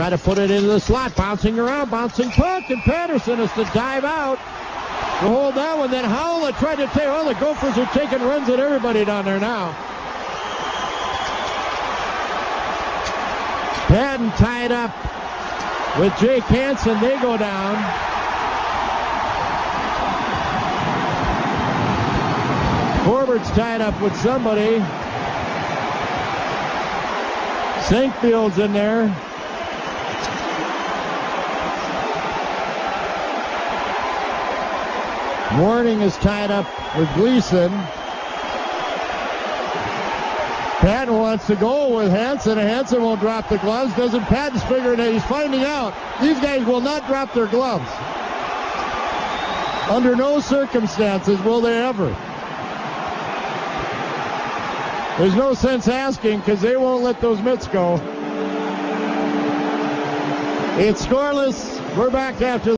try to put it into the slot, bouncing around, bouncing puck, and Patterson has to dive out to hold that one. Then Howlett tried to take, well, the Gophers are taking runs at everybody down there now. Patton tied up with Jake Hansen. They go down. Corbert's tied up with somebody. Sinkfield's in there. Morning is tied up with Gleason. Patton wants to go with Hansen. Hansen won't drop the gloves. Doesn't Patton's figuring that he's finding out these guys will not drop their gloves. Under no circumstances will they ever. There's no sense asking because they won't let those mitts go. It's scoreless. We're back after.